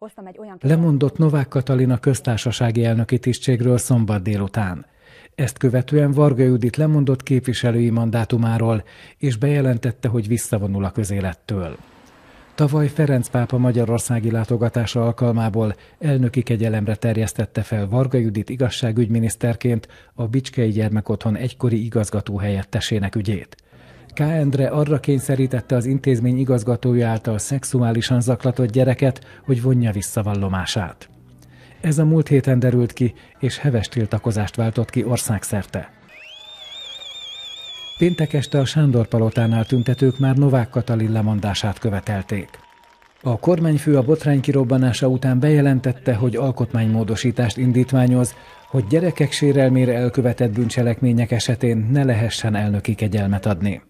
hoztam egy olyan... Lemondott Novák Katalin a köztársasági elnöki tisztségről szombat délután. Ezt követően Varga Judit lemondott képviselői mandátumáról, és bejelentette, hogy visszavonul a közélettől. Tavaly Ferenc pápa magyarországi látogatása alkalmából elnöki kegyelemre terjesztette fel Varga Judit igazságügyminiszterként a Bicskei Gyermekotthon egykori igazgató helyettesének ügyét. K. Endre arra kényszerítette az intézmény igazgatója által szexuálisan zaklatott gyereket, hogy vonja vissza vallomását. Ez a múlt héten derült ki, és heves tiltakozást váltott ki országszerte. Péntek este a Sándor palotánál tüntetők már Novák Katalin lemondását követelték. A kormányfő a botrány kirobbanása után bejelentette, hogy alkotmánymódosítást indítványoz, hogy gyerekek sérelmére elkövetett bűncselekmények esetén ne lehessen elnöki kegyelmet adni.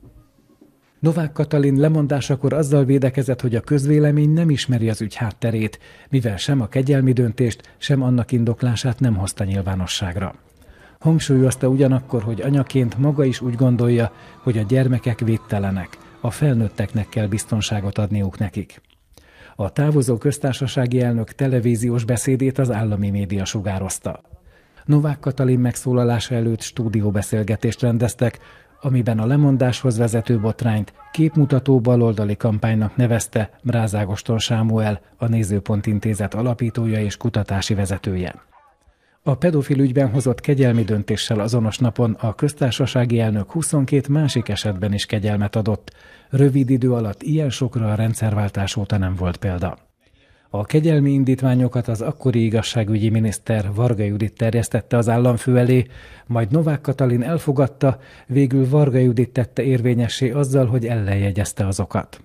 Novák Katalin lemondásakor azzal védekezett, hogy a közvélemény nem ismeri az ügy hátterét, mivel sem a kegyelmi döntést, sem annak indoklását nem hozta nyilvánosságra. Hangsúlyozta ugyanakkor, hogy anyaként maga is úgy gondolja, hogy a gyermekek védtelenek, a felnőtteknek kell biztonságot adniuk nekik. A távozó köztársasági elnök televíziós beszédét az állami média sugározta. Novák Katalin megszólalása előtt stúdióbeszélgetést rendeztek, amiben a lemondáshoz vezető botrányt képmutató baloldali kampánynak nevezte Brázágoston Sámuel, a Nézőpont Intézet alapítója és kutatási vezetője. A pedofil ügyben hozott kegyelmi döntéssel azonos napon a köztársasági elnök 22 másik esetben is kegyelmet adott. Rövid idő alatt ilyen sokra a rendszerváltás óta nem volt példa. A kegyelmi indítványokat az akkori igazságügyi miniszter Varga Judit terjesztette az államfő elé, majd Novák Katalin elfogadta, végül Varga Judit tette érvényessé azzal, hogy ellenjegyezte azokat.